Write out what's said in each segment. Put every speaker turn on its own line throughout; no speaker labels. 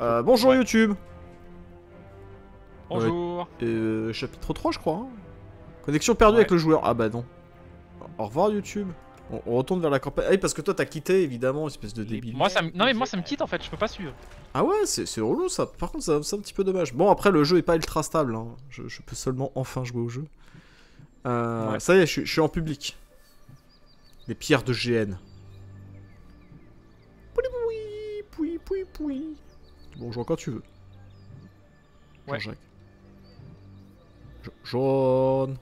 Euh, bonjour YouTube
Bonjour.
euh, Chapitre 3 je crois. hein. Connexion perdue
Ouais.
avec le joueur. Ah bah non. Au revoir YouTube. On, on retourne vers la campagne. Ah oui parce que toi t'as quitté évidemment, espèce de débile.
Moi ça me... Non mais moi ça me quitte en fait, je peux pas suivre.
Ah ouais c'est relou ça. Par contre ça- c'est un petit peu dommage. Bon après le jeu est pas ultra stable. hein. Je, je peux seulement enfin jouer au jeu. Euh,
Ouais.
Ça y est je, suis- je suis en public. Les pierres de GN. Poui, poui, poui, poui. Bonjour quand tu veux.
Ouais.
Jean-Jacques. Ja- Jaune.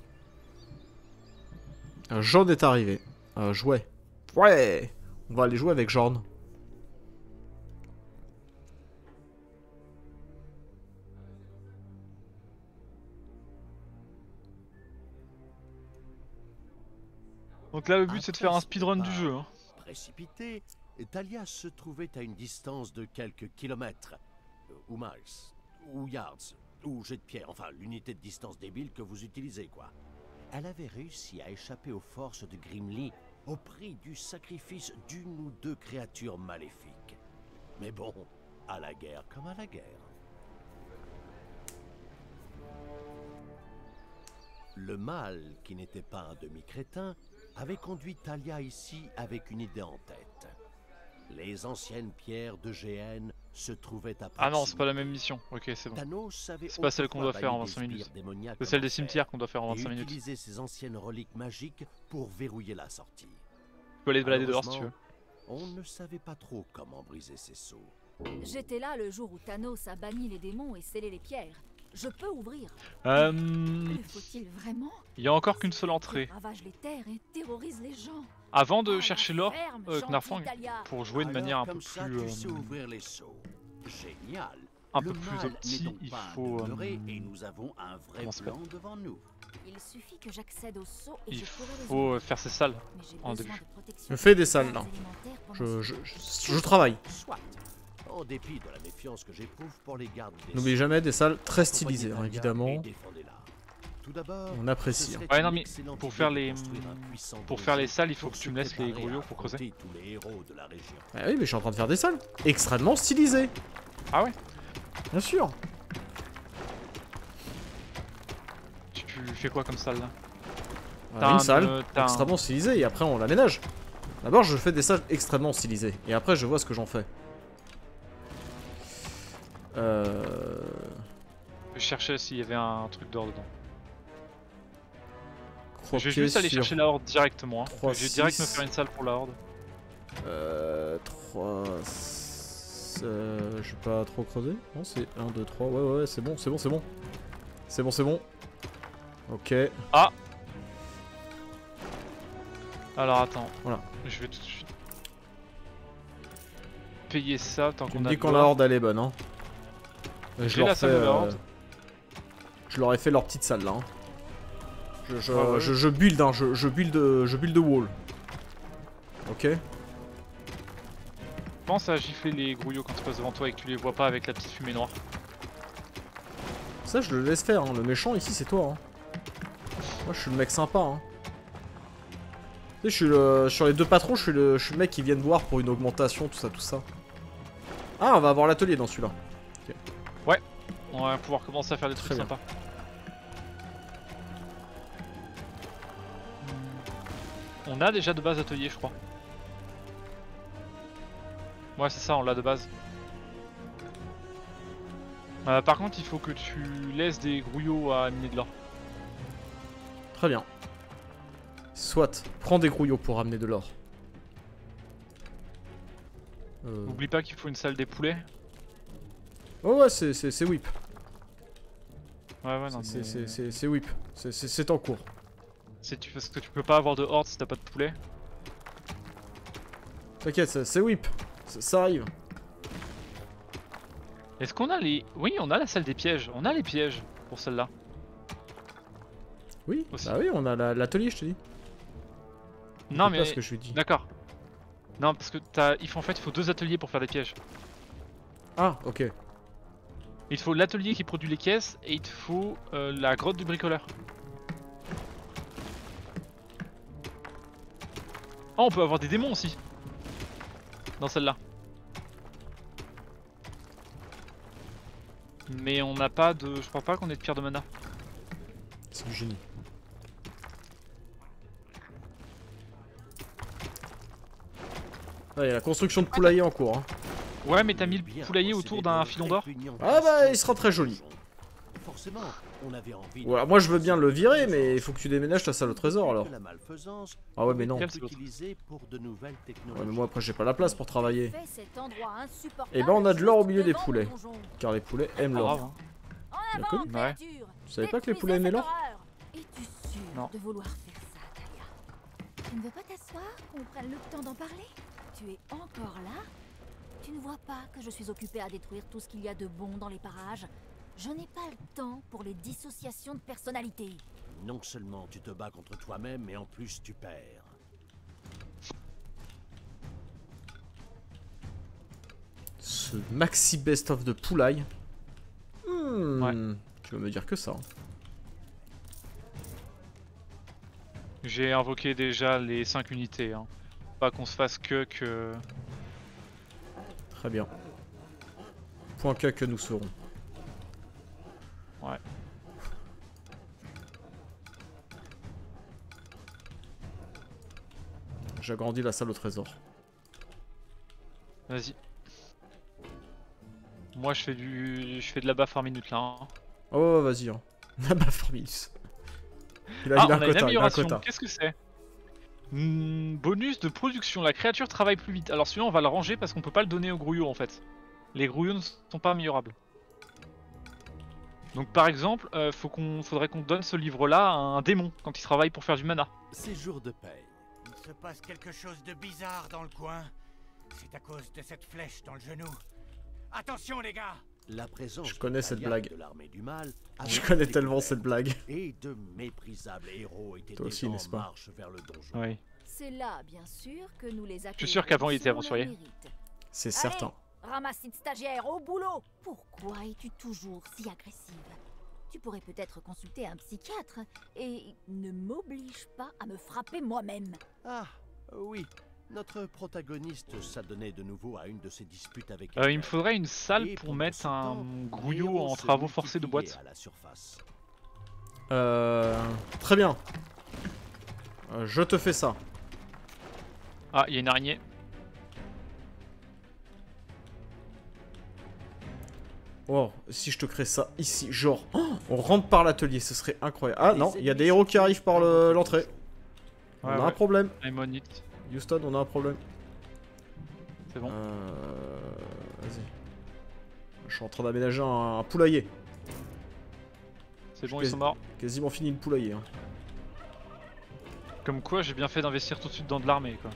Un jaune est arrivé. Un jouet. Ouais On va aller jouer avec jaune.
Donc là le but c'est de faire un speedrun du jeu. Hein.
Précipité, Talia se trouvait à une distance de quelques kilomètres, ou miles, ou yards, ou jet de pierre, enfin l'unité de distance débile que vous utilisez, quoi. Elle avait réussi à échapper aux forces de Grimly au prix du sacrifice d'une ou deux créatures maléfiques. Mais bon, à la guerre comme à la guerre. Le mal, qui n'était pas un demi-crétin, avait conduit Talia ici avec une idée en tête. Les anciennes pierres de GN se trouvaient à
Ah non c'est pas la même mission. Ok c'est bon. C'est pas celle qu'on doit faire en
banni
25
des
minutes. C'est celle des cimetières qu'on doit faire en
et
25 minutes. Tu
utiliser ces anciennes reliques magiques pour verrouiller la sortie.
peux aller te balader dehors si tu veux.
On ne savait pas trop comment briser ces sceaux.
J'étais là le jour où Thanos a banni les démons et scellé les pierres. Je peux ouvrir.
Euh...
Faut-il vraiment
Il y a encore qu'une seule entrée.
ravage les terres et terrorise les gens.
Avant de
Oh,
chercher l'or, euh, Knarfang, pour jouer de manière un peu plus, euh,
sais ouvrir les sceaux. Génial.
un
Le
peu plus opti, il faut, euh,
et nous avons un vrai
comment ça
plan devant nous.
Il suffit que j'accède au seau et
il
je pourrai les
faut faire ses salles. En début.
Je fais des salles,
pendant
Je,
ce
je,
temps.
je, je travaille.
Soit. En dépit de la méfiance que j'éprouve pour les gardes des
N'oubliez jamais des salles très stylisées, hein, évidemment. On apprécie. hein.
Ouais, non, mais pour faire les- Pour faire les salles, il faut que tu me laisses les grouillots pour creuser.
affronter tous les héros de la région.
Ah oui, mais je suis en train de faire des salles. Extrêmement stylisées.
Ah ouais
Bien sûr.
Tu fais quoi comme salle là?
Voilà,
T'as
une
un,
salle
euh, un-
extrêmement stylisée et après on l'aménage. D'abord, je fais des salles extrêmement stylisées et après, je vois ce que j'en fais. Euh...
Je cherchais s'il y avait un truc d'or dedans. Je vais juste aller chercher la horde directement. hein. je vais direct me faire une salle pour la horde.
Euh... 3... Euh, je vais pas trop creuser. Non, c'est 1, 2, 3. Ouais, ouais, ouais, c'est bon, c'est bon, c'est bon. C'est bon, c'est bon. Ok.
Alors attends.
Voilà.
Je vais tout de suite payer ça tant
Tu
qu'on
me
a.
dis
de
quand la horde elle est bonne, hein. Je
J'ai
leur
la salle de la
euh,
horde.
Je leur ai fait leur petite salle là. hein. Je, je,
Ouais, ouais.
je, je build, hein, je, je build, euh, je build de wall. Ok.
Pense à gifler les grouillots quand ils passent devant toi et que tu les vois pas avec la petite fumée noire.
Ça, je le laisse faire. hein. Le méchant ici, c'est toi. hein. Moi, je suis le mec sympa. Hein. Tu sais, je suis le... sur les deux patrons, je suis, le... je suis le mec qui vient de voir pour une augmentation, tout ça, tout ça. Ah, on va avoir l'atelier dans celui-là.
On va pouvoir commencer à faire des trucs
bien.
sympas. On a déjà de base atelier, je crois. Ouais, c'est ça, on l'a de base. Euh, par contre, il faut que tu laisses des grouillots à miner de l'or.
Très bien. Soit, prends des grouillots pour ramener de l'or. Euh...
Oublie pas qu'il faut une salle des poulets.
Oh ouais, c'est whip.
Ouais, ouais, non,
C'est-
mais...
C'est c'est- c'est whip. C'est en cours.
Tu... parce que tu peux pas avoir de horde si t'as pas de poulet.
T'inquiète, c'est- whip. Ça, ça arrive.
Est-ce qu'on a les... Oui, on a la salle des pièges. On a les pièges pour celle-là.
Oui,
Aussi.
bah oui, on a la- l'atelier, je te dis.
Non, mais...
ce que je lui dis.
D'accord. Non, parce que t'as... En fait, il faut deux ateliers pour faire des pièges.
Ah, ok.
Il te faut l'atelier qui produit les caisses et il te faut euh, la grotte du bricoleur. Oh, on peut avoir des démons aussi. Dans celle-là. Mais on n'a pas de. Je crois pas qu'on ait de pierre de mana.
C'est du génie. Ah, il y a la construction de poulailler en cours. hein.
Ouais, mais t'as mis le poulailler autour d'un filon d'or
répugnants
Ah bah, il sera très joli.
Forcément, on avait envie
Ou alors, moi je veux bien le virer, mais il faut que tu déménages ta salle au trésor alors. Ah ouais, mais non. Ouais, mais moi après j'ai pas la place pour travailler.
Insupportable
Eh ben, on a de l'or au milieu des poulets. Car les poulets aiment
Pas
l'or.
hein.
D'accord.
Ouais.
Tu savais pas que les poulets aimaient l'or
Non.
de vouloir faire ça, Talia Tu ne veux pas t'asseoir, qu'on prenne le temps d'en parler Tu es encore là Tu ne vois pas que je suis occupée à détruire tout ce qu'il y a de bon dans les parages Je n'ai pas le temps pour les dissociations de personnalité.
Non seulement tu te bats contre toi-même, mais en plus tu perds.
Ce maxi best-of de poulaille. Hmm,
Ouais.
Tu vas me dire que ça. hein.
J'ai invoqué déjà les 5 unités. Hein. Pas qu'on se fasse que que.
Très bien. Point K que nous serons.
Ouais.
J'agrandis la salle au trésor.
Vas-y. Moi je fais du. Je fais de la baffe par minute là. hein.
Oh, vas-y. Hein. Ah bah, Formilus. Il a,
Ah,
il a
on
un
a une
quota,
amélioration. Qu'est-ce que c'est? Hmm, Bonus de production. La créature travaille plus vite. Alors celui-là on va le ranger parce qu'on peut pas le donner aux grouillots en fait. Les grouillots ne sont pas améliorables. Donc par exemple, euh, faut qu'on, faudrait qu'on donne ce livre-là à un démon quand il travaille pour faire du mana.
C'est jour de paye.
Il se passe quelque chose de bizarre dans le coin. C'est à cause de cette flèche dans le genou. Attention les gars
La présence
Je connais cette blague.
de l'armée du mal
Je connais tellement cette blague.
Et de méprisables héros étaient
Toi aussi, n'est-ce pas?
marche vers le donjon.
Oui.
C'est là, bien sûr, que nous les accueillons.
suis sûr qu'avant, il était aventurier.
C'est certain.
Ramassis de stagiaires, au boulot Pourquoi es-tu toujours si agressive? Tu pourrais peut-être consulter un psychiatre et ne m'oblige pas à me frapper moi-même.
Ah, oui. Notre protagoniste s'adonnait de nouveau à une de ses disputes avec
Euh, il me faudrait une salle pour mettre un grouillot en travaux forcés de boîte.
à la surface.
Euh, très bien. Euh, je te fais ça.
Ah, il y a une araignée.
Oh, si je te crée ça ici, genre, oh, on rentre par l'atelier, ce serait incroyable. Ah non, il y a des héros qui arrivent par le- l'entrée. On
Ouais,
a un problème.
I'm on it.
Houston, on a un problème.
C'est bon.
Euh, Vas-y. Je suis en train d'aménager un, un poulailler.
C'est bon, ils sont morts.
Quasiment fini le poulailler. hein.
Comme quoi, j'ai bien fait d'investir tout de suite dans de l'armée, quoi.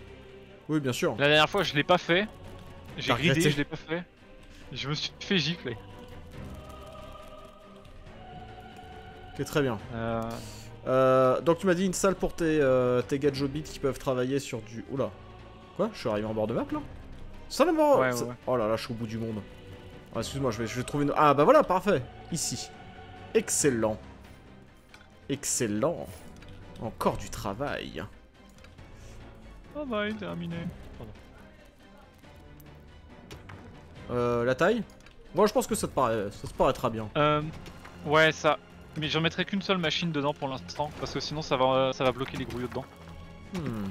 Oui, bien sûr.
La dernière fois, je l'ai pas fait. J'ai gridé, je l'ai pas fait. Je me suis fait gifler.
Ok, très bien.
Euh,
Euh, donc tu m'as dit une salle pour tes, euh, tes gadgets qui peuvent travailler sur du... Oula. Quoi? Je suis arrivé en bord de map là? Ça la mort
Ouais, ouais,
ça-
ouais.
Oh là là, je suis au bout du monde. Ah, Excuse-moi, je vais, je vais trouver une... Ah bah voilà, parfait. Ici. Excellent. Excellent. Encore du travail.
Oh bah, il est terminé.
Euh, la taille? Moi je pense que ça te, paraît, ça te paraîtra bien.
Euh, ouais, ça. Mais j'en mettrai qu'une seule machine dedans pour l'instant, parce que sinon ça va, ça va bloquer les grouillots dedans.
Hmm.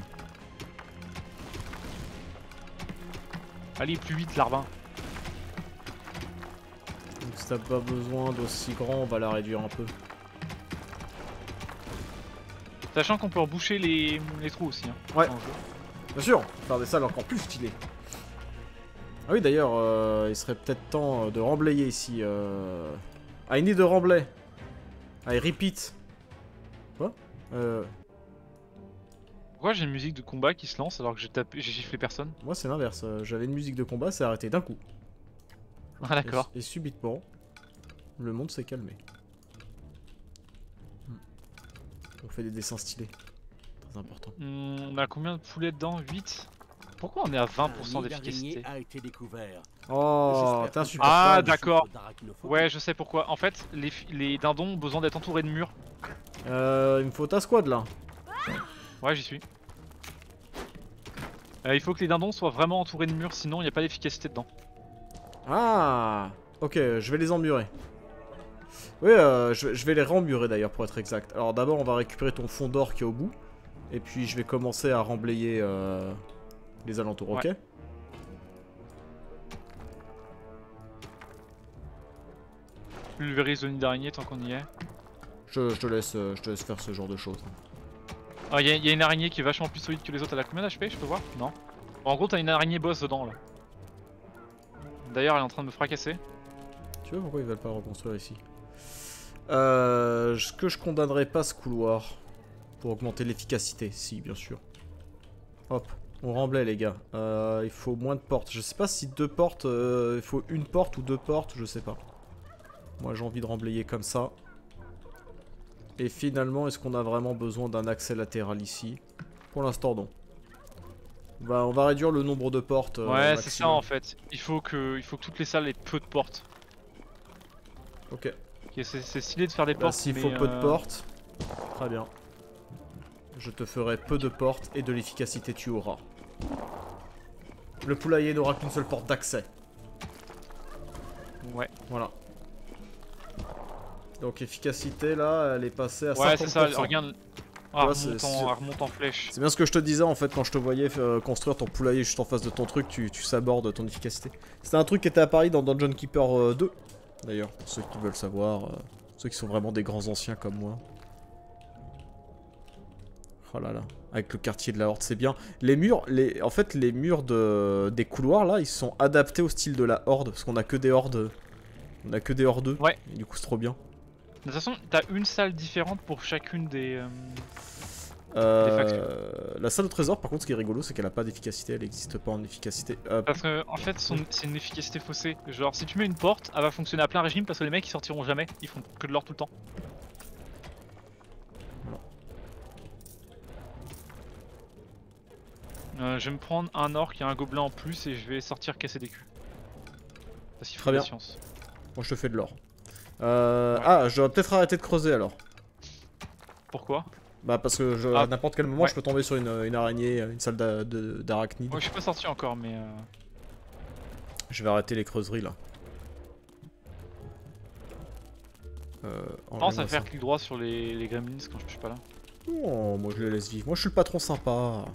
Allez, plus vite, Larbin.
Donc si t'as pas besoin d'aussi grand, on va la réduire un peu.
Sachant qu'on peut reboucher les, les trous aussi. Hein,
Ouais. Bien sûr, faire des salles encore plus stylées. Ah oui, d'ailleurs, euh, il serait peut-être temps de remblayer ici. Euh... I need a remblai. I repeat. Quoi euh,
Pourquoi j'ai une musique de combat qui se lance alors que j'ai tapé, giflé personne
Moi, c'est l'inverse. Euh, J'avais une musique de combat, c'est arrêté d'un coup.
Ah d'accord.
Et, et subitement, le monde s'est calmé. Hmm. On fait des dessins stylés. Très important.
Hmm, on a combien de poulets dedans? 8 Pourquoi on est à 20%
Un nid
d'efficacité
d'araignée a été découvert.
Oh,
que
insupportable.
Ah, d'accord. Ouais, je sais pourquoi. En fait, les, dindons ont besoin d'être entourés de murs.
Euh, il me faut ta squad là.
Ouais, j'y suis. Euh, il faut que les dindons soient vraiment entourés de murs, sinon il n'y a pas d'efficacité dedans.
Ah Ok, je vais les emmurer. Oui, euh, je, vais- je vais les remmurer d'ailleurs pour être exact. Alors d'abord, on va récupérer ton fond d'or qui est au bout. Et puis je vais commencer à remblayer euh, les alentours, ok.
Pulvérise le nid d'araignée tant qu'on y est.
je, je te laisse, euh, je te laisse faire ce genre de choses.
Ah, il y, a- y a une araignée qui est vachement plus solide que les autres. Elle a combien d'HP Je peux voir? Non. En gros, t'as une araignée boss dedans là. D'ailleurs, elle est en train de me fracasser.
Tu vois pourquoi ils veulent pas reconstruire ici? Euh, Est-ce que je condamnerais pas ce couloir Pour augmenter l'efficacité Si, bien sûr. Hop, on remblait les gars. Euh, il faut moins de portes. Je sais pas si deux portes... euh, il faut une porte ou deux portes, je sais pas. Moi j'ai envie de remblayer comme ça. Et finalement, est-ce qu'on a vraiment besoin d'un accès latéral ici? Pour l'instant, non. Bah, on va réduire le nombre de portes. euh,
ouais, c'est ça en fait. Il faut, que, il faut que toutes les salles aient peu de portes.
Ok.
Ok, c'est stylé de faire des
Bah,
portes.
S'il faut peu de portes, très bien. Je te ferai peu de portes et de l'efficacité tu auras. Le poulailler n'aura qu'une seule porte d'accès.
Ouais,
Voilà. Donc efficacité là, elle est passée à 50%.
ouais c'est ça. Regarde. Ah,
Ouais,
remonte, en, elle remonte en flèche.
C'est bien ce que je te disais en fait quand je te voyais euh, construire ton poulailler juste en face de ton truc, tu, tu sabordes ton efficacité. C'était un truc qui était à Paris dans Dungeon Keeper euh, 2, d'ailleurs, pour ceux qui veulent savoir, euh, ceux qui sont vraiment des grands anciens comme moi. Oh là là, avec le quartier de la Horde, c'est bien. Les murs, les, en fait, les murs de, des couloirs là, ils sont adaptés au style de la Horde, parce qu'on a que des Hordes. On a que des Hordes.
Ouais.
Et du coup, c'est trop bien.
De toute façon, t'as une salle différente pour chacune des. euh,
Euh, la salle au trésor, par contre, ce qui est rigolo, c'est qu'elle a pas d'efficacité, elle n'existe pas en efficacité. Euh,
Parce que en fait, son- c'est une efficacité faussée. Genre, si tu mets une porte, elle va fonctionner à plein régime parce que les mecs ils sortiront jamais. Ils font que de l'or tout le temps. Euh, je vais me prendre un orc et un gobelin en plus et je vais sortir casser des culs. Parce qu'il faut
bien. Moi je te fais de l'or. Euh,
Ouais.
Ah, je vais peut-être arrêter de creuser alors.
Pourquoi?
Bah parce que je,
Ah.
à n'importe quel moment
Ouais.
je peux tomber sur une, une araignée, une salle d'a- de- d'arachnide.
Moi je suis pas sorti encore, mais. euh,
Je vais arrêter les creuseries là. Euh,
Pense
enlève-moi
à faire
ça.
clic droit sur les, les gremlins quand je suis pas là.
Oh, moi je les laisse vivre. Moi je suis le patron sympa.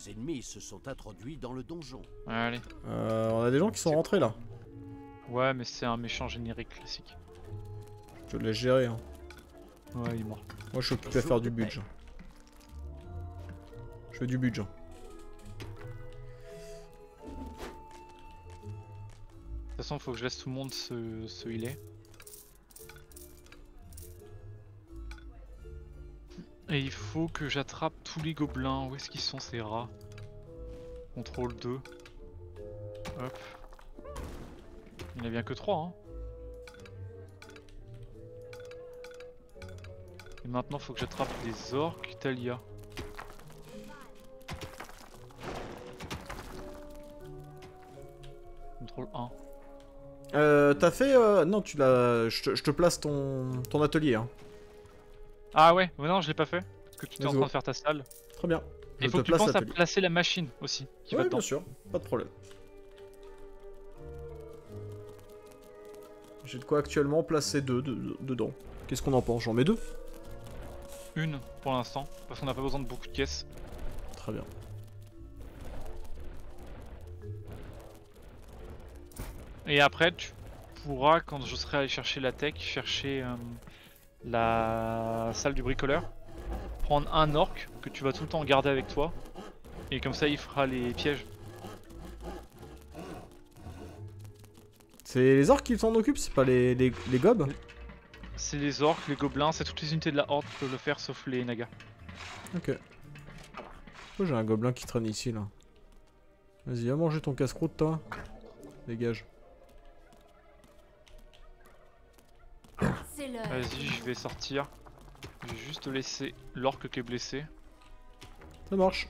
Des ennemis se sont introduits dans le donjon.
Allez.
Euh, on a des gens qui sont rentrés là.
Ouais, mais c'est un méchant générique classique.
Je te laisse gérer. Hein.
Ouais, il est mort.
Moi je suis occupé à faire du budget. Je fais du budget.
De toute façon, faut que je laisse tout le monde se, se healer. Et il faut que j'attrape tous les gobelins. Où est-ce qu'ils sont ces rats? Contrôle 2. Hop. Il n'y en a bien que 3 hein. Et maintenant faut que j'attrape des orques Talia. Contrôle 1.
Euh, t'as fait... euh, Non, tu l'as... Je te, je te place ton, ton atelier. Hein.
Ah ouais, non je l'ai pas fait. Parce que tu es en train de faire ta salle.
Très bien.
Il faut que tu penses à placer la machine aussi. Qui
Ouais, bien sûr, pas de problème. J'ai de quoi actuellement placer deux de- de- dedans. Qu'est-ce qu'on en pense? J'en mets deux?
Une pour l'instant, parce qu'on n'a pas besoin de beaucoup de caisses.
Très bien.
Et après, tu pourras, quand je serai allé chercher la tech, chercher euh, la salle du bricoleur, prendre un orc que tu vas tout le temps garder avec toi, et comme ça il fera les pièges.
C'est les orques qui s'en occupent, c'est pas les, les, les gobs
C'est les orcs, les gobelins, c'est toutes les unités de la horde qui peuvent le faire sauf les nagas.
Ok. Oh, j'ai un gobelin qui traîne ici là. Vas-y, va manger ton casse-croûte toi. Dégage.
C'est l'heure.
Vas-y, je vais sortir. Je vais juste laisser l'orc qui est blessé.
Ça marche.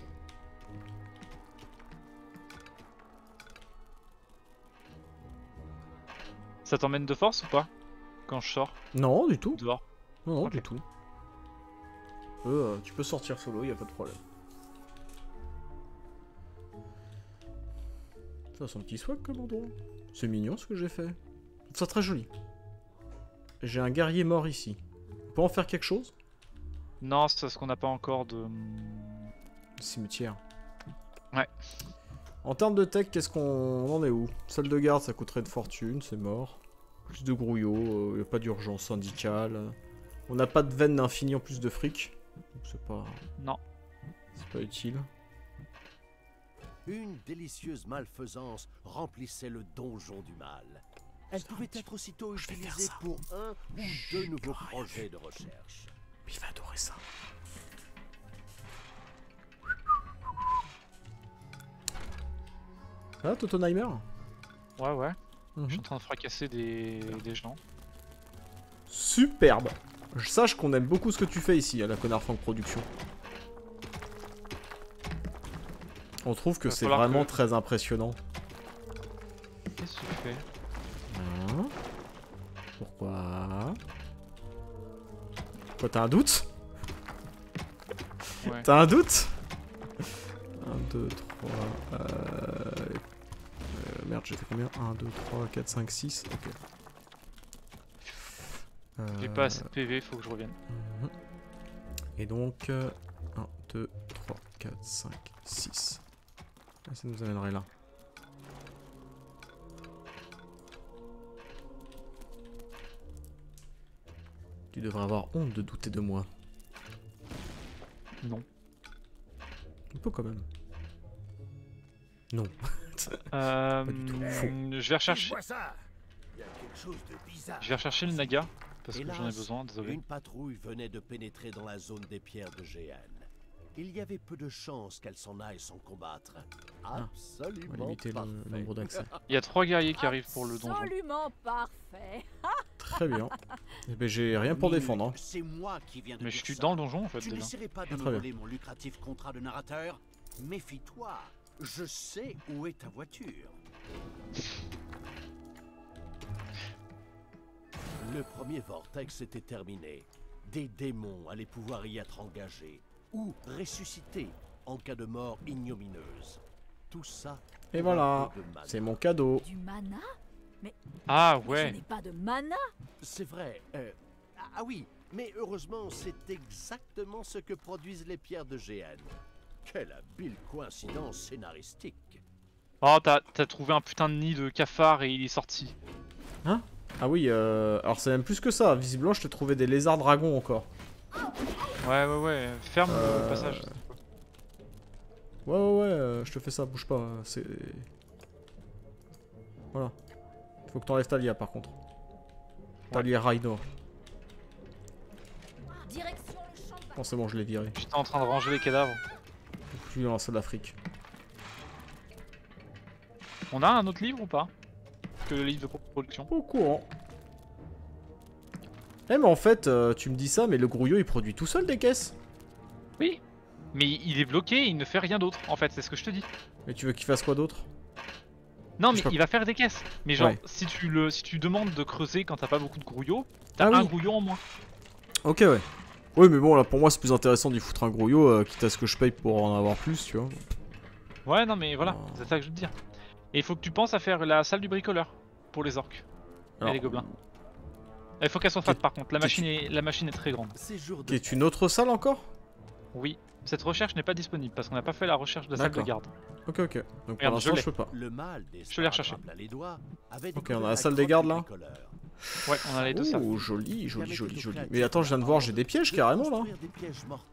Ça t'emmène de force ou pas Quand je sors?
Non, du tout.
dehors
Non, non, du tout. Euh, tu peux sortir solo, y a pas de problème. Ça a son petit swag comme endroit. C'est mignon ce que j'ai fait. Ça très joli. J'ai un guerrier mort ici. On peut en faire quelque chose?
Non, c'est parce qu'on n'a pas encore de.
Cimetière.
Ouais.
En termes de tech, qu'est-ce qu'on on en est où? Salle de garde, ça coûterait une fortune, c'est mort. Plus de grouillots, il a pas d'urgence syndicale. On n'a pas de veine d'infini en plus de fric. Donc c'est pas...
Non.
C'est pas utile.
Une délicieuse malfaisance remplissait le donjon du mal. Elle pouvait être aussitôt
Je vais faire
utilisée pour un ou deux nouveaux projets de recherche.
Il va adorer ça. Ça va, Totonheimer
Ouais, ouais. Je suis
Mhm.
en train de fracasser des, des gens.
Superbe Je sache qu'on aime beaucoup ce que tu fais ici, à la Connard Frank Production. On trouve que c'est vraiment
que-
très impressionnant.
Qu'est-ce que tu fais?
Hein Pourquoi Quoi, t'as un doute
Ouais.
T'as un doute 1, 2, 3... Euh... euh, Merde, j'ai fait combien 1, 2, 3, 4, 5, 6. Ok.
J'ai
Euh,
pas assez de PV, faut que je revienne.
mhm. Et donc... 1, 2, 3, 4, 5, 6. Ça nous amènerait là. Tu devrais avoir honte de douter de moi.
Non.
Un peu quand même. Non.
Euh,
du tout. Faux.
je vais rechercher. Je vais rechercher le Naga parce que j'en ai besoin. Désolé.
Une patrouille venait de pénétrer dans la zone des pierres de GN. Il y avait peu de chances qu'elle s'en aille sans combattre.
On va
Absolument
limiter le
parfait.
nombre d'accès.
Il y a trois guerriers qui arrivent pour le donjon.
Absolument parfait.
Très bien. Eh ben j'ai rien pour défendre. hein.
C'est moi qui viens de
Mais je suis
ça.
dans le donjon en fait
Tu n'essaierais pas de me voler mon lucratif contrat de narrateur Méfie-toi, je sais où est ta voiture. Le premier vortex était terminé. Des démons allaient pouvoir y être engagés ou ressuscités en cas de mort ignomineuse. Tout ça.
Et voilà.
peu de mana.
C'est mon cadeau.
Du mana?
Ah
Je
ouais.
n'ai pas de mana
C'est vrai. euh, ah- oui, mais heureusement, c'est exactement ce que produisent les pierres de GN. Quelle habile coïncidence scénaristique.
Oh, t'as t'as trouvé un putain de nid de cafard et il est sorti.
Ah oui, euh... alors c'est même plus que ça. Visiblement, je t'ai trouvé des lézards dragons encore.
Ouais, ouais, ouais. Ferme
Euh,
le passage.
Ouais, ouais, ouais, euh, je te fais ça, bouge pas. euh, C'est. Voilà. Faut que t'enlèves Talia par contre. Talia Rhino.
Direction le champ de
Bon, c'est bon, je l'ai viré.
J'étais en train de ranger les cadavres.
Je suis dans la salle d'Afrique.
On a un autre livre ou pas Que le livre de production?
Pas au courant. Eh, mais en fait, euh, tu me dis ça, mais le grouillot il produit tout seul des caisses.
Oui. Mais il est bloqué et il ne fait rien d'autre en fait, c'est ce que je te dis.
Mais tu veux qu'il fasse quoi d'autre?
Non mais il va faire des caisses. Mais genre,
Ouais.
si tu le si tu demandes de creuser quand t'as pas beaucoup de grouillots, t'as
Ah
un
oui.
grouillot en moins.
Ok, ouais. Oui, mais bon, là pour moi c'est plus intéressant d'y foutre un grouillot, euh, quitte à ce que je paye pour en avoir plus, tu vois.
Ouais non mais voilà,
Oh.
c'est ça que je veux te dire. Et il faut que tu penses à faire la salle du bricoleur pour les orques
Alors,
et les gobelins. Il faut qu'elle soit
Qu'est-
par contre, la machine est la machine est très grande.
Qui est une autre salle encore?
Oui. Cette recherche n'est pas disponible parce qu'on n'a pas fait la recherche de la salle de garde.
Ok, ok. Donc pour l'instant
je
je
l'ai.
peux pas.
Le mal des
Je
doigts avait
Ok, on a la salle des gardes, là.
Ouais, on a les deux salles.
Oh, joli, joli, joli, joli. Mais attends, je viens de voir, j'ai des pièges carrément là.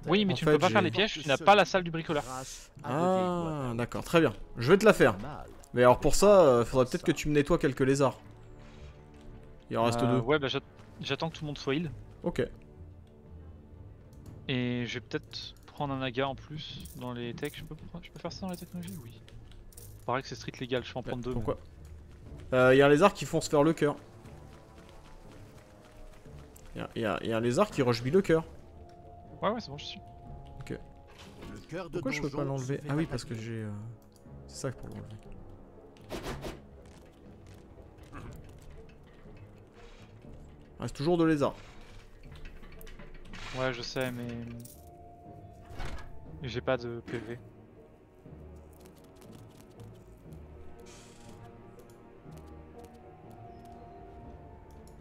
Oui, mais
En
tu ne peux pas faire les pièges, tu n'as pas la salle du bricoleur.
Ah, d'accord, très bien. Je vais te la faire. Mais alors pour ça, euh, faudrait peut-être que tu me nettoies quelques lézards. Il en reste
Euh,
deux.
Ouais, bah j'at- j'attends que tout le monde soit heal.
Ok.
Et je vais peut-être prendre un naga en plus dans les techs. Je peux, prendre- je peux faire ça dans les technologies? Oui. Pareil que c'est strict légal, je vais en prendre deux.
Pourquoi Il y a un lézard qui fonce faire le cœur. Il y, a- y a un lézard qui rush le cœur.
Ouais, ouais, c'est bon, je suis.
Le cœur de
Pourquoi je peux pas l'enlever? Ah oui, parce que j'ai. euh, C'est ça pour l'enlever. Il reste toujours deux lézards.
Ouais, je sais, mais. J'ai pas de PV.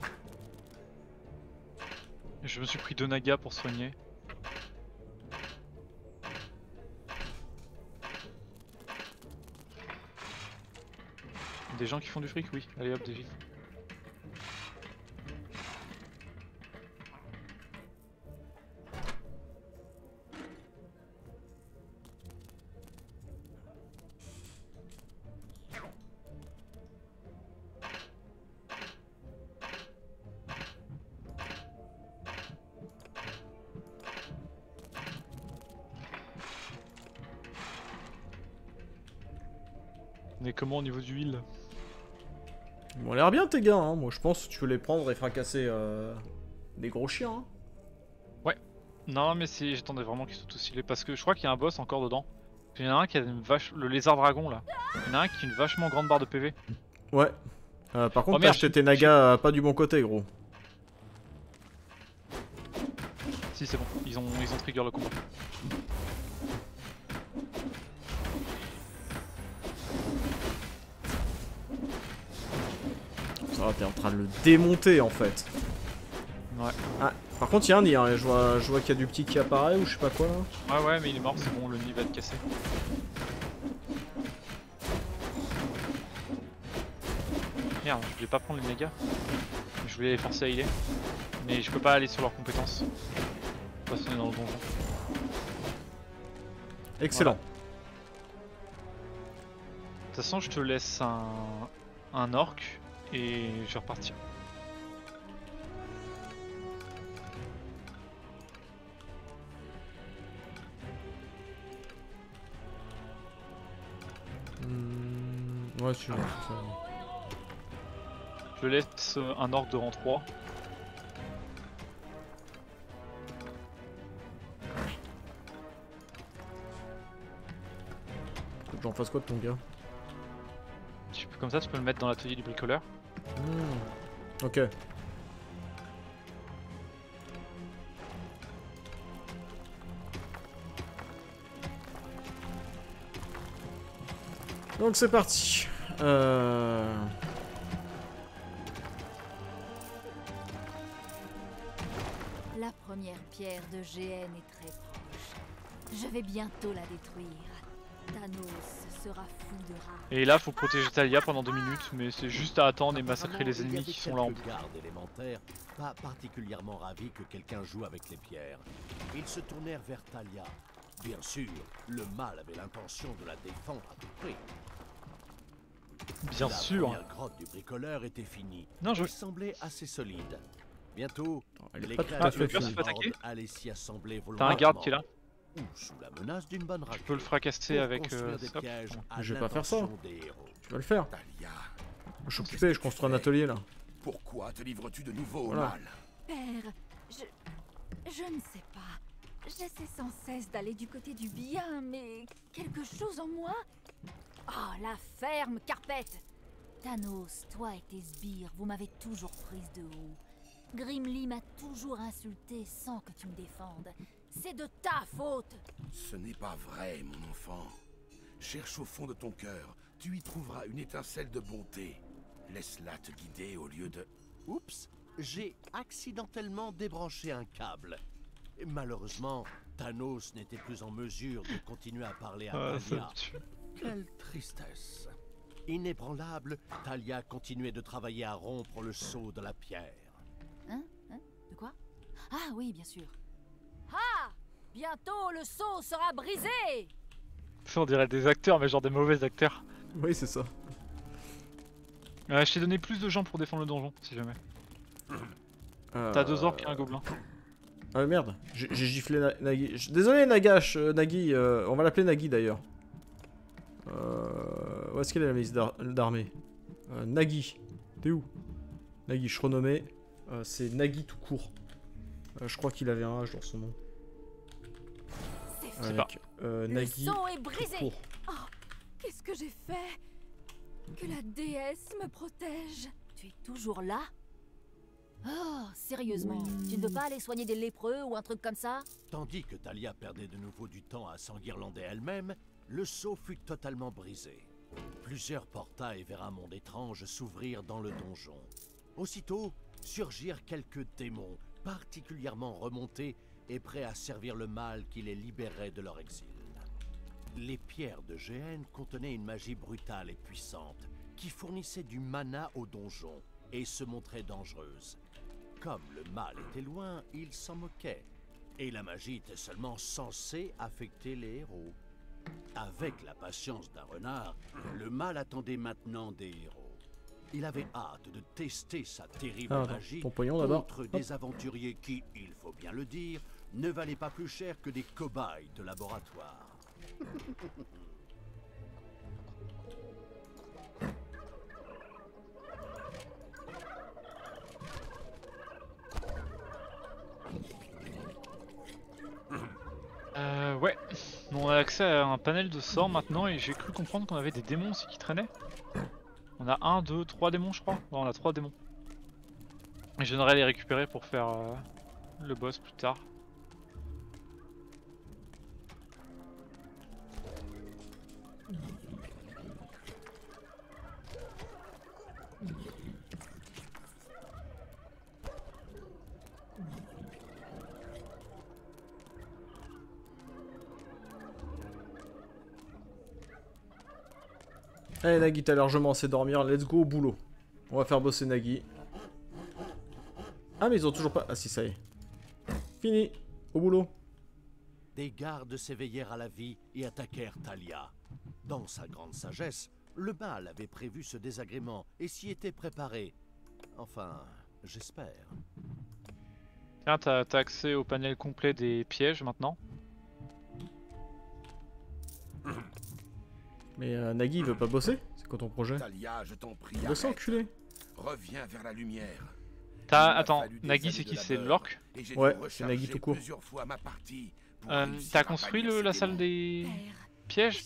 Je me suis pris deux nagas pour soigner. Des gens qui font du fric, oui. Allez hop, des. Au niveau du heal
Ils ont l'air bien tes gars, hein. moi je pense que tu peux les prendre et fracasser euh, des gros chiens. Hein.
Non mais c'est j'attendais vraiment qu'ils soient tous healés parce que je crois qu'il y a un boss encore dedans. Il y en a un qui a une vache... le lézard dragon là. Il y en a un qui a une vachement grande barre de PV.
Ouais. Euh, par contre,
Oh,
t'as acheté tes nagas euh, pas du bon côté, gros.
Si c'est bon, ils ont ils ont trigger le combat.
T'es en train de le démonter en fait.
Ouais.
Ah, par contre, il y a un nid, hein, je vois, je vois qu'il y a du petit qui apparaît ou je sais pas quoi. là.
Ouais ouais mais il est mort, c'est bon, le nid va être cassé. Merde, je voulais pas prendre les mégas. Je voulais les forcer à healer. Mais je peux pas aller sur leurs compétences. Parce qu'on est dans le donjon.
Excellent.
De toute façon, je te laisse un, un orc et je vais repartir.
Hmm, ouais, tu ça.
Je laisse un orc de rang 3.
Faut que j'en fasse quoi de ton gars?
Comme ça, tu peux le mettre dans l'atelier du bricoleur.
Hmm, Ok. Donc c'est parti. Euh...
La première pierre de GN est très proche. Je vais bientôt la détruire. Thanos sera fou de rage.
Et là, faut protéger Talia pendant 2 minutes, mais c'est juste à attendre et massacrer les
il
ennemis qui sont là en
quelques gardes élémentaires, pas particulièrement ravis que quelqu'un joue avec les pierres. Ils se tournèrent vers Talia. Bien sûr, le mal avait l'intention de la défendre à tout prix.
Bien
la
sûr.
première grotte du bricoleur était finie.
Non, je.
Elle semblait assez solide. Bientôt,
est
les créatures
fait
de la
T'as un garde qui est là.
Ou sous la menace d'une bonne
Je peux le fracasser avec. Euh,
Je vais pas faire ça. Tu vas le faire.
Talia,
Je suis occupé, je construis un atelier là.
pourquoi te livres-tu de nouveau au
Voilà.
mal
Père, je. Je ne sais pas. J'essaie sans cesse d'aller du côté du bien, mais quelque chose en moi. Oh, la ferme, Carpette Thanos, toi et tes sbires, vous m'avez toujours prise de haut. Grimly m'a toujours insulté sans que tu me défendes. C'est de ta faute
Ce n'est pas vrai, mon enfant. Cherche au fond de ton cœur, tu y trouveras une étincelle de bonté. Laisse-la te guider au lieu de...
Oups, j'ai accidentellement débranché un câble. Et malheureusement, Thanos n'était plus en mesure de continuer à parler à
Ah,
Talia. Quelle tristesse. Inébranlable, Talia continuait de travailler à rompre le sceau de la pierre.
Hein Hein De quoi? Ah oui, bien sûr. Bientôt le seau sera brisé
Ça, on dirait des acteurs, mais genre des mauvais acteurs.
Oui, c'est ça.
Euh, je t'ai donné plus de gens pour défendre le donjon, si jamais.
Euh,
T'as deux orques et un gobelin.
Ah merde, j'ai giflé Na- Nagui. Désolé Nagash, euh, Nagui, euh, on va l'appeler Nagui d'ailleurs. Euh, où est-ce qu'elle est la ministre d'ar- d'armée? Euh, Nagui, t'es où? Nagui, je renommais. Euh, C'est Nagui tout court. Euh, je crois qu'il avait un H dans son nom. Avec, euh,
Le seau est brisé
court.
Qu'est-ce que j'ai fait Que la déesse me protège Tu es toujours là Oh, sérieusement, tu ne veux pas aller soigner des lépreux ou un truc comme ça
Tandis que Talia perdait de nouveau du temps à s'enguirlander elle-même, le sceau fut totalement brisé. Plusieurs portails vers un monde étrange s'ouvrirent dans le donjon. Aussitôt, surgirent quelques démons, particulièrement remontés et prêts à servir le mal qui les libérait de leur exil. Les pierres de GN contenaient une magie brutale et puissante qui fournissait du mana au donjon et se montrait dangereuse. Comme le mal était loin, il s'en moquait. Et la magie était seulement censée affecter les héros. Avec la patience d'un renard, le mal attendait maintenant des héros. Il avait hâte de tester sa terrible
Ah,
magie contre des aventuriers qui, il faut bien le dire, ne valaient pas plus cher que des cobayes de laboratoire.
Euh, ouais. On a accès à un panel de sorts maintenant et j'ai cru comprendre qu'on avait des démons aussi qui traînaient. On a un, deux, trois démons je crois. Ouais, on a trois démons. Et j'aimerais les récupérer pour faire euh, le boss plus tard.
Allez Nagui, t'as largement assez dormir, let's go au boulot. On va faire bosser Nagui. Ah mais ils ont toujours pas... Ah si, ça y est. Fini, au boulot.
Des gardes s'éveillèrent à la vie et attaquèrent Talia. Dans sa grande sagesse, le mal avait prévu ce désagrément et s'y était préparé. Enfin, j'espère.
Tiens, t'as t'as accès au panel complet des pièges maintenant?
Mais euh, Nagui, il veut pas bosser? C'est quoi ton projet?
Talia, je t'en prie,
Bosse
arrête.
enculé
Reviens vers la lumière.
T'as. Attends, Nagui c'est qui? C'est l'orc
Ouais, c'est Nagui tout court.
plusieurs fois ma partie pour
Euh, T'as construit le, la salle des pièges?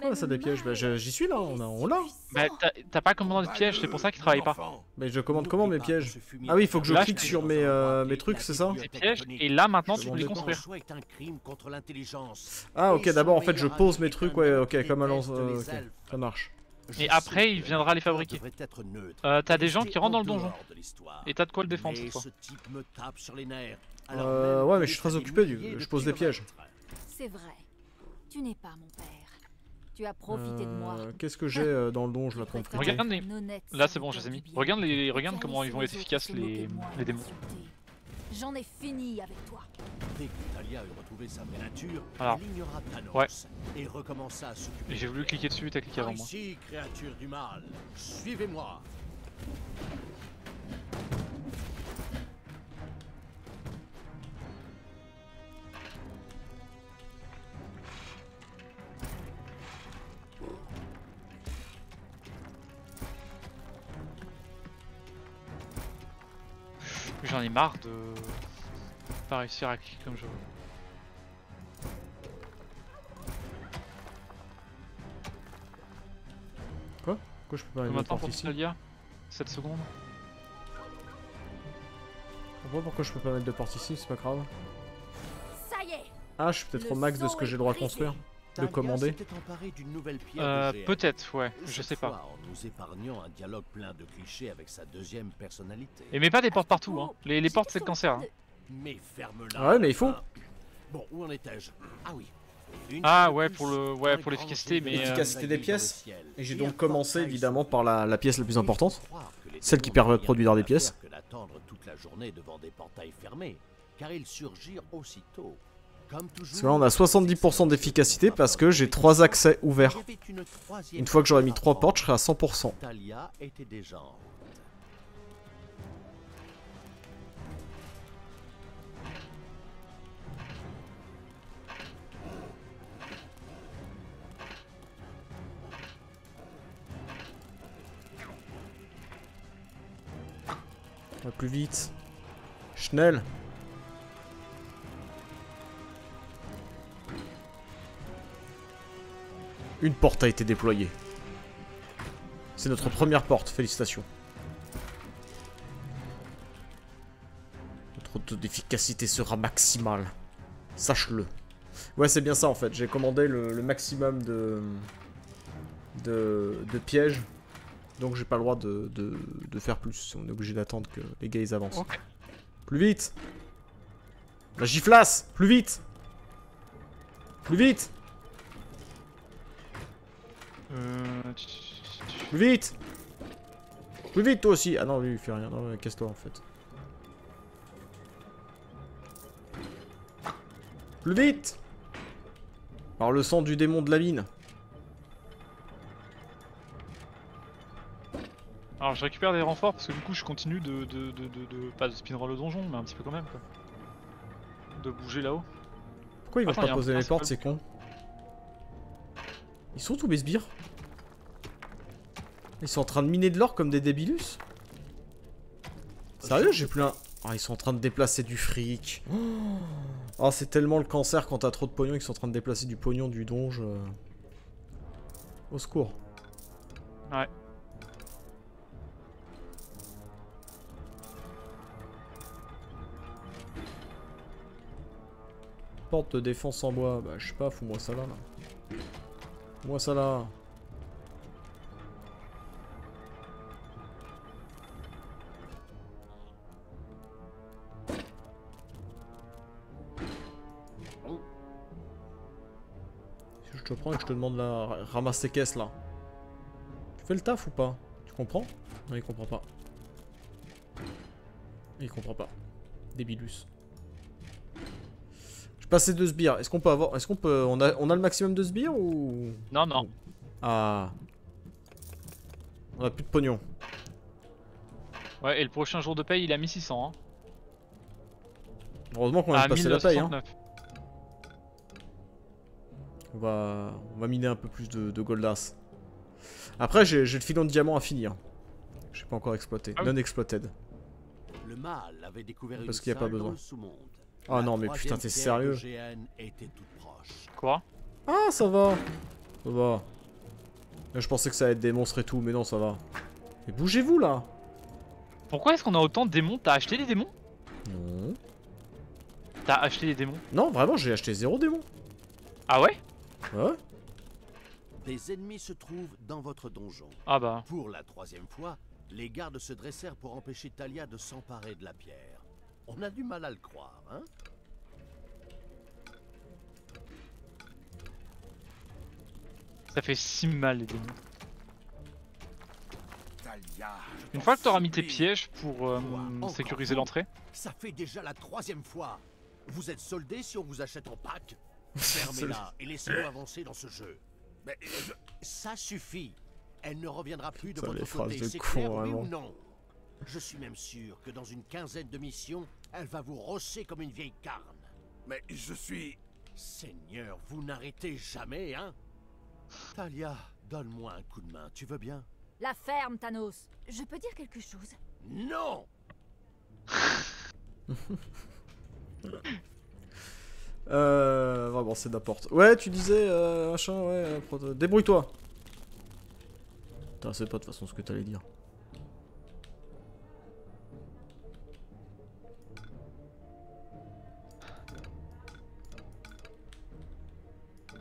Quoi, ça des pièges Bah j'y suis là, on, a- on l'a.
Bah t'as- pas commandé de pièges, c'est pour ça qu'il travaille pas.
Mais je commande comment mes pièges? Ah oui, il faut que je
clique
sur mes, euh, mes trucs, c'est ça?
Pièges, et là maintenant tu peux les construire.
Ah ok, d'abord en fait je pose mes trucs, ouais, ok, comme lance... euh, ça marche.
Et après, il viendra les fabriquer. Euh, T'as des gens qui rentrent dans le donjon. Et t'as de quoi le défendre
nerfs.
Euh, ouais, mais je suis très
à
occupé, du- je pose des pièges.
C'est vrai. Tu n'es pas mon père. Tu as profité de moi.
Euh, Qu'est-ce que j'ai euh, dans le don, je la comprends.
Regarde les- Là c'est bon, je les ai mis. Regarde, les... Comment ils vont être efficaces les, démons.
J'en ai fini avec toi.
Dès que Talia eut retrouvé sa vraie nature,
Alors.
elle ignora Thanos
Ouais.
et recommença à s'occuper.
Et j'ai voulu cliquer dessus, t'as cliqué avant moi.
ici, créature du mal, suivez-moi.
J'en ai marre de pas réussir à cliquer comme je veux.
Pourquoi je peux pas aller
Combien pour
ici?
Talia 7 secondes
Pourquoi, pourquoi je peux pas mettre de porte ici? C'est pas grave.
Ça y est.
Ah, je suis peut-être au max de ce que j'ai le droit de
brisé.
construire. De
Talia
commander.
Euh, peut-être, ouais, je sais pas.
fois, en nous épargnant un dialogue plein de clichés avec sa deuxième personnalité.
Et mets pas des portes partout, hein. Les, les portes c'est le cancer. Hein.
Mais ferme-la.
Ah ouais, mais il faut.
Bon, où en étais-je? Ah oui. Une
Ah ouais, pour le- ouais, pour l'efficacité, mais, euh,
L'efficacité des
le
pièces. Et j'ai donc commencé évidemment par la, la pièce la plus importante. Celle qui permet de produire des pièces.
que d'attendre toute la journée devant des portails fermés, car ils surgirent aussitôt.
Parce que là on a 70% d'efficacité parce que j'ai 3 accès ouverts.
une
fois que j'aurai mis 3
porte
portes, je serai à 100%.
Talia était déjà en route.
On va plus vite. Schnell. Une porte a été déployée. C'est notre première porte, félicitations. Notre taux d'efficacité sera maximal. Sache-le. Ouais, c'est bien ça en fait. J'ai commandé le, le maximum de, de, de pièges. Donc j'ai pas le droit de, de, de faire plus. On est obligé d'attendre que les gars ils avancent. Plus vite La giflasse Plus vite Plus vite
Euh,
Plus vite Plus vite toi aussi Ah non, lui il fait rien. Non, casse-toi en fait. Plus vite Par le sang du démon de la mine.
Alors je récupère des renforts parce que du coup je continue de, de, de, de, de- pas de speedrun le donjon mais un petit peu quand même quoi. De bouger là-haut.
Pourquoi ils
y
pas poser les portes, c'est con? Ils sont tous mes sbires Ils sont en train de miner de l'or comme des débilus Sérieux, j'ai plus un... Ah, ils sont en train de déplacer du fric. Oh, c'est tellement le cancer quand t'as trop de pognon qu'ils sont en train de déplacer du pognon du donge. euh. Au secours.
Ouais.
Porte de défense en bois. Bah, je sais pas, fous-moi ça là. là. Fous-moi ça là. Si je te prends et que je te demande la ramasse tes caisses là. Tu fais le taf ou pas? Tu comprends? Non, il comprend pas. Il comprend pas. Débilus. Je passais deux sbires. Est-ce qu'on peut avoir. Est-ce qu'on peut. On a, on a le maximum de sbires ou?
Non non.
Ah. On a plus de pognon.
Ouais et le prochain jour de paye il a mis 600 hein.
Heureusement qu'on a
Ah
passé la paye. Hein.
1969.
On, va, on va miner un peu plus de, de goldas. Après, j'ai j'ai le filon de diamant à finir. Je pas encore exploité.
Ah oui.
Non exploited.
Le mal avait découvert
Parce
une
qu'il y a pas besoin.
sous-monde.
Ah
La
non, mais putain, t'es sérieux.
Quoi?
Ah, ça va. Ça va. Là, je pensais que ça allait être des monstres et tout, mais non, ça va. Mais bougez-vous là
Pourquoi est-ce qu'on a autant de démons? T'as acheté les démons?
Non.
T'as acheté les démons?
Non, vraiment, j'ai acheté zéro démon.
Ah ouais?
Ouais.
Des ennemis se trouvent dans votre donjon.
Ah bah.
Pour la troisième fois, les gardes se dressèrent pour empêcher Talia de s'emparer de la pierre. On a du mal à le croire, hein
Ça fait si mal les démons. Une fois que t'auras mis tes pièges pour euh, sécuriser l'entrée.
Ça fait déjà la troisième fois. Vous êtes soldé si on vous achète en pack Fermez-la et laissez-nous avancer dans ce jeu.
Mais je-
Ça suffit. Elle ne reviendra plus de
les
votre
phrases
côté,
de
c'est
con,
clair, oui ou non? Je suis même sûr que dans une quinzaine de missions, elle va vous rosser comme une vieille carne.
mais je suis...
Seigneur, vous n'arrêtez jamais, hein? Talia, donne-moi un coup de main, tu veux bien?
La ferme, Thanos. Je peux dire quelque chose?
Non
Euh. Vraiment, c'est n'importe. Ouais, tu disais, euh, machin, ouais. euh, proto- Débrouille-toi. Putain, c'est pas de toute façon ce que t'allais dire.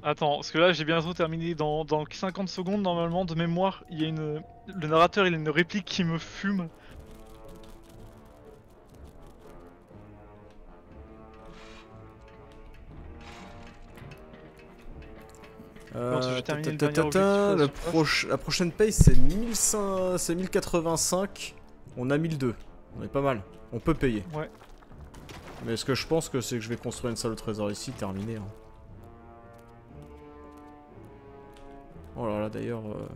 Attends, parce que là j'ai bientôt terminé dans, dans 50 secondes normalement de mémoire. Il y a une. Le narrateur il a une réplique qui me fume.
Euh,
le objectif,
le proche- La prochaine paye, c'est 1500 c'est 1085. On a 1002. On est pas mal. On peut payer.
Ouais.
Mais ce que je pense que c'est que je vais construire une salle au trésor ici, terminé. hein. Oh là là, d'ailleurs. Euh...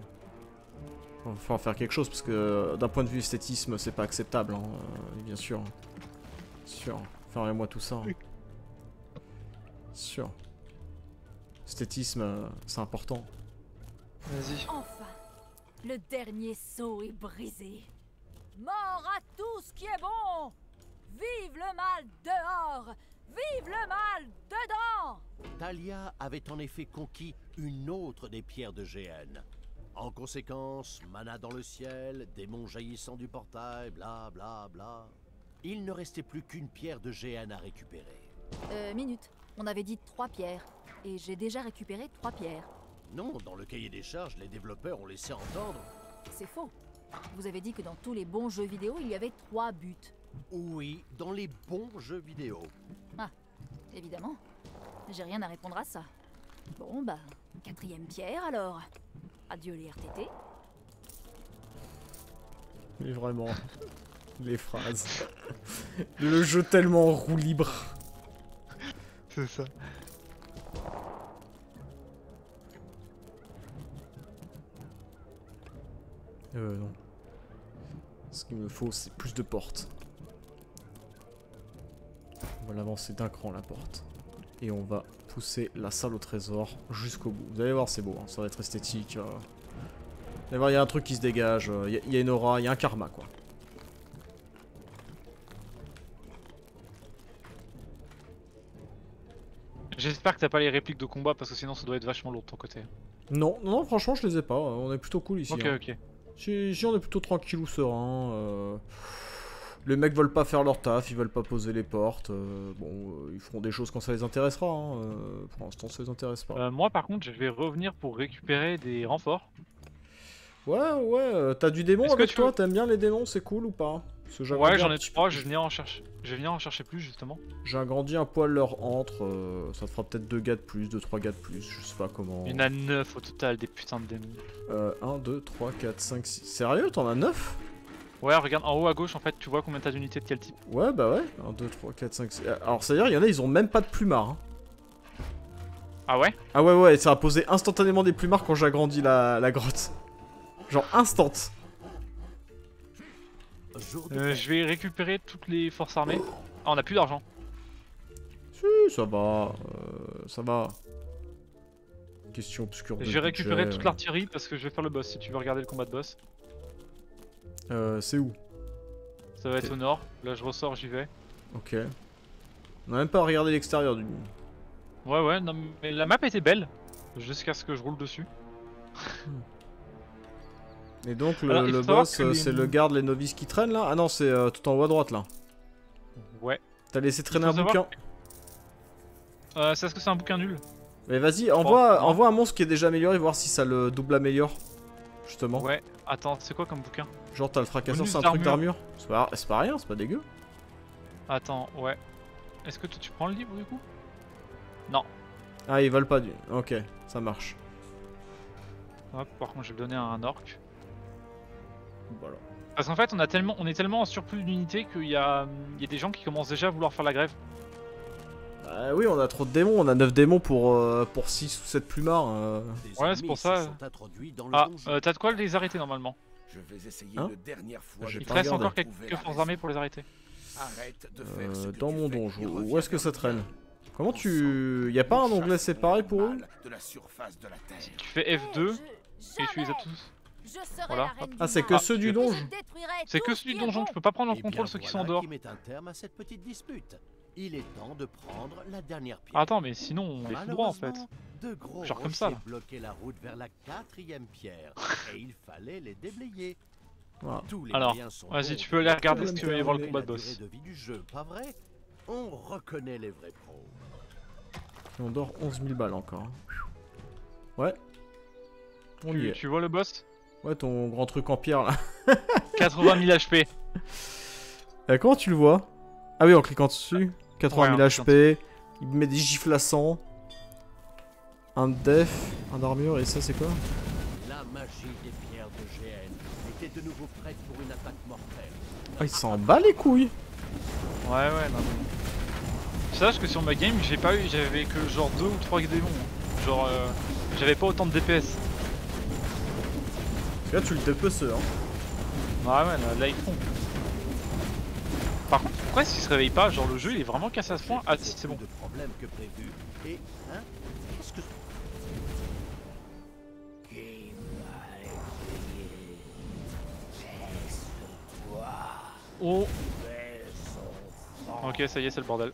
Va falloir faire quelque chose parce que euh, d'un point de vue esthétisme, c'est pas acceptable, hein, euh, bien sûr. Sûr. Fermez-moi tout ça. hein.
Oui.
Sûr. Esthétisme, euh, c'est important.
Vas-y.
Enfin, le dernier seau est brisé. Mort à tout ce qui est bon Vive le mal dehors Vive le mal dedans
Talia avait en effet conquis une autre des pierres de GN. En conséquence, mana dans le ciel, démons jaillissant du portail, bla bla bla. Il ne restait plus qu'une pierre de GN à récupérer.
Euh, minute. On avait dit trois pierres. Et j'ai déjà récupéré trois pierres.
Non, dans le cahier des charges, les développeurs ont laissé entendre.
C'est faux. Vous avez dit que dans tous les bons jeux vidéo, il y avait trois buts.
Oui, dans les bons jeux vidéo.
Évidemment. J'ai rien à répondre à ça. Bon, bah, quatrième pierre alors. Adieu les RTT.
Mais vraiment. Les phrases. Le jeu tellement en roue libre.
C'est ça.
Euh, non. Ce qu'il me faut, c'est plus de portes. On va l'avancer d'un cran, la porte. Et on va pousser la salle au trésor jusqu'au bout. Vous allez voir, c'est beau, hein, ça va être esthétique. euh. Vous allez voir, il y a un truc qui se dégage, euh, il y, a- il y a une aura, il y a un karma, quoi.
J'espère que t'as pas les répliques de combat parce que sinon ça doit être vachement lourd de ton côté.
Non, non, franchement, je les ai pas. On est plutôt cool ici.
ok,
hein.
ok.
Si, si on est plutôt tranquille ou serein. euh, Les mecs veulent pas faire leur taf, ils veulent pas poser les portes. euh, Bon, euh, ils feront des choses quand ça les intéressera. hein, euh, Pour l'instant, ça les intéresse pas.
Euh, moi par contre, je vais revenir pour récupérer des renforts.
Ouais, ouais, euh, t'as du démon
que
avec
tu
toi
veux-
T'aimes bien les démons, c'est cool ou pas?
Ouais, j'en ai trois, je vais venir en chercher. Je vais venir en chercher plus justement.
J'ai agrandi un poil leur entre. ça te fera peut-être deux gars de plus, deux, trois gars de plus. Je sais pas comment.
Il y en a 9 au total des putains de démons.
Euh, 1, 2, 3, 4, 5, 6. Sérieux T'en as 9
Ouais, regarde en haut à gauche en fait, tu vois combien t'as d'unités de quel type.
Ouais, bah ouais. 1, 2, 3, 4, 5, 6. Alors, c'est-à-dire, il y en a, ils ont même pas de plumard. hein.
Ah ouais?
Ah ouais ouais, ça a posé instantanément des plumards quand j'agrandis la, la grotte. Genre instant.
Euh. Je vais récupérer toutes les forces armées. Ah, on a plus d'argent.
Si, ça va, euh, ça va. Question obscure
Je vais récupérer toute l'artillerie parce que je vais faire le boss si tu veux regarder le combat de boss.
Euh, c'est où
Ça va être au nord. Là je ressors, j'y vais.
Ok. On a même pas regardé l'extérieur du...
Ouais, ouais, non mais la map était belle. Jusqu'à ce que je roule dessus.
Et donc le,
Alors,
boss, euh,
les-
c'est le garde, les novices qui traînent là? Ah non, c'est euh, tout en haut à droite là.
Ouais.
T'as laissé traîner un bouquin
Euh, c'est parce que c'est un bouquin nul?
Mais vas-y, envoie, envoie un monstre qui est déjà amélioré, voir si ça le double améliore. Justement.
Ouais, attends, c'est quoi comme bouquin?
Genre t'as le fracasseur, c'est un truc
d'armure.
C'est pas, pas rien, c'est pas dégueu.
Attends, ouais. Est-ce que toi, tu prends le livre du coup?
Ah, ils veulent pas du... Ok, ça marche.
Hop, par contre, je vais le donner à un orc.
Voilà.
Parce qu'en fait, on, a tellement, on est tellement en surplus d'unités qu'il y y a des gens qui commencent déjà à vouloir faire la grève.
Ah oui, on a trop de démons, on a 9 démons pour, euh, pour 6 ou 7 plumards. euh.
Ouais, c'est pour ça. Ah, euh, t'as de quoi les arrêter normalement.
Je vais essayer
Hein
une dernière fois.
Il te reste encore quelques forces armées pour les arrêter.
Arrête de faire
Euh,
ce
dans mon donjon, où est-ce que ça traîne. Comment tu... Y a pas un onglet séparé pour eux
Mal de la surface de la terre.
Tu fais F2
Je-
et tu les as tous.
Je serai
Voilà,
Ah, c'est que ceux du donjon
C'est que
ce
celui
qui
du donjon, tu peux pas prendre en
Eh
contrôle
bien,
ceux qui sont en dehors.
qui met un terme à cette petite dispute. Il est temps de prendre la dernière pierre.
Attends, mais sinon on fout droit en fait.
Malheureusement, De gros
Genre comme ça,
bloquaient la route vers la quatrième pierre et il fallait les déblayer.
Voilà.
Tous les
Alors, vas-y, tu peux aller regarder
si
pour
tu veux aller
voir le combat de boss.
durée de vie du jeu, pas vrai? On reconnaît les vrais pros.
Et on dort 11 000 balles encore. Ouais. On y
Tu,
est.
tu vois le boss?
Ouais, ton grand truc en pierre là.
80 000 HP.
Euh, comment tu le vois? Ah oui, en cliquant dessus. 80 000
Ouais, en cliquant
HP. Il met des gifles à 100. Un def, un armure, et ça c'est quoi?
La magie des pierres de GN était de nouveau prête pour une attaque mortelle.
Ah, il s'en bat les couilles
Ouais, ouais, non mais. Sache que sur ma game, j'ai pas eu, j'avais que genre 2 ou 3 démons. hein. Genre, euh, j'avais pas autant de DPS.
Là, tu le dépece, hein.
Ouais, ouais, là, là ils font. Par contre, pourquoi est-ce qu'il se réveille pas Genre, le jeu il est vraiment cassé à ce point? Ah, si, c'est bon.
Plus de problèmes que prévu. Et, hein? Qu'est-ce que...
Oh Ok, ça y est, c'est le bordel.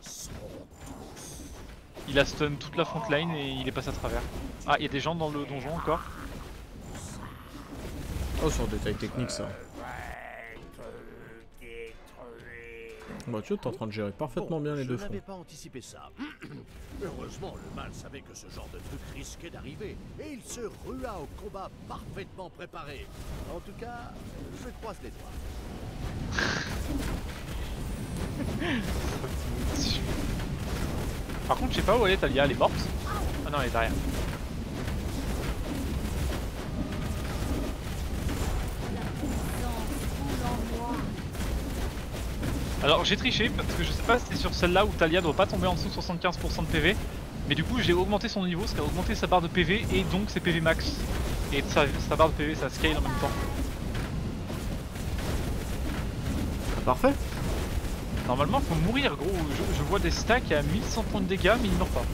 Il a stun toute la front line et il est passé à travers. Ah, il y a des gens dans le donjon encore.
Oh, sur détail technique ça. Bah tu vois, t'es en train de gérer parfaitement
Bon,
bien les
je
deux fronts.
n'avais pas anticipé ça. Heureusement, le mal savait que ce genre de truc risquait d'arriver, et il se rua au combat parfaitement préparé. En tout cas, je croise les doigts.
Par contre, je sais pas où elle est, Talia, elle est morte Ah non, elle est derrière.
Puissance coule en moi.
Alors j'ai triché parce que je sais pas si c'est sur celle-là où Talia doit pas tomber en dessous de 75% de PV. Mais du coup j'ai augmenté son niveau, ce qui a augmenté sa barre de PV et donc ses PV max. Et sa, sa barre de PV ça scale en même temps.
Ah, parfait.
Normalement faut mourir gros, je, je vois des stacks à 1100 points de dégâts mais il meurt pas.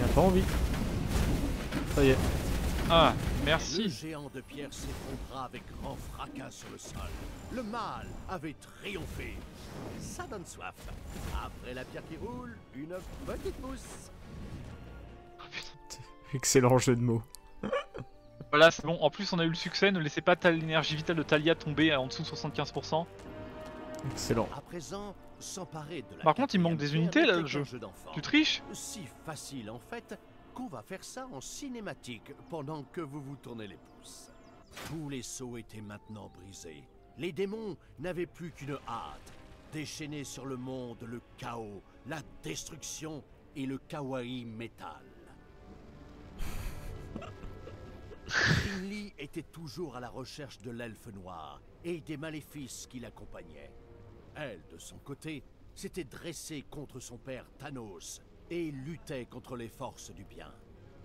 Il a pas envie. Ça y est.
Ah,
Le
merci.
géant de pierre s'effondra avec grand fracas sur le sol. Le mal avait triomphé. Ça donne soif. Après la pierre qui roule, une petite mousse.
Excellent jeu de mots.
Voilà c'est bon, en plus on a eu le succès, ne laissez pas l'énergie vitale de Talia tomber en dessous de 75%.
Excellent.
À présent, de la
Par contre, il manque des unités, là, le jeu.
d'enfant.
Tu triches?
Si facile en fait qu'on va faire ça en cinématique pendant que vous vous tournez les pouces. Tous les seaux étaient maintenant brisés. Les démons n'avaient plus qu'une hâte. Déchaîner sur le monde le chaos, la destruction et le kawaii métal. Finley était toujours à la recherche de l'elfe noir et des maléfices qui l'accompagnaient. Elle, de son côté, s'était dressée contre son père Thanos et luttait contre les forces du bien.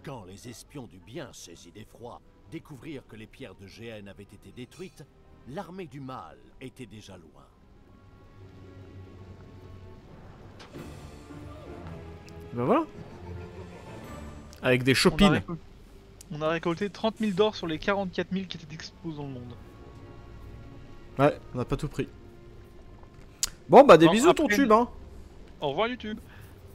Quand les espions du bien, saisis d'effroi, découvrirent que les pierres de GN avaient été détruites, l'armée du mal était déjà loin.
Bah voilà. Avec des
on récol- on a récolté 30 000 d'or sur les 44 000 qui étaient exposés dans le monde.
Ouais, on n'a pas tout pris. Bon bah des
Non,
bisous ton tube hein.
Au revoir YouTube